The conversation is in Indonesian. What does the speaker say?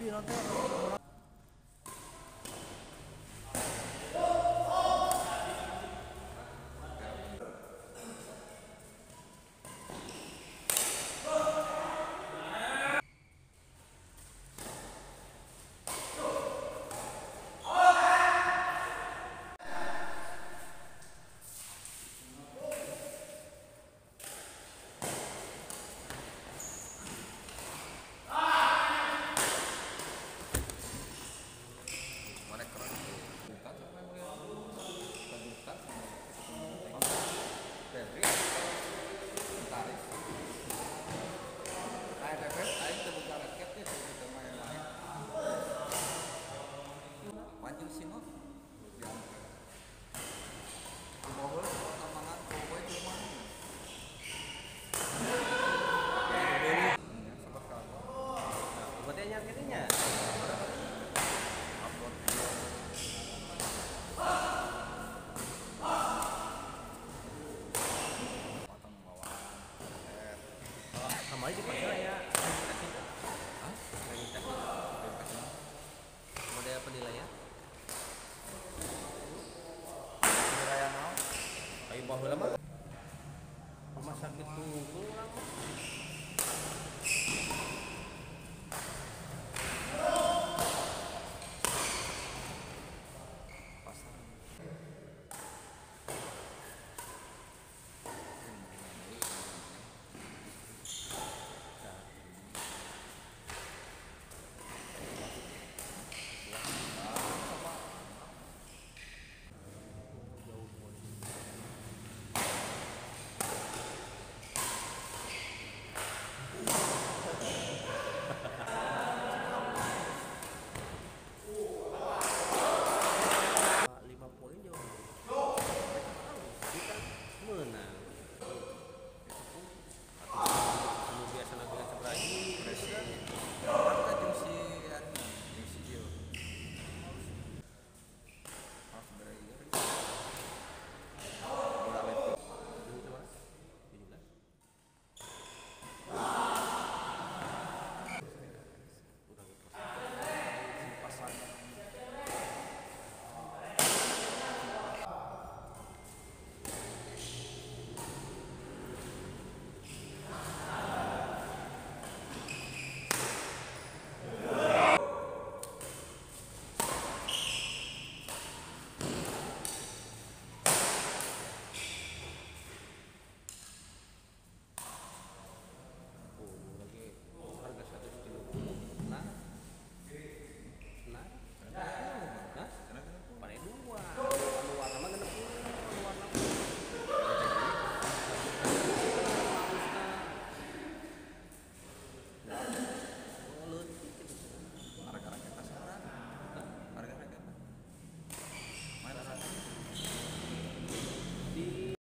Abi, no te... aja dipaksa ya. Model penilaian ya? penilaian mau. Ayo bahu lama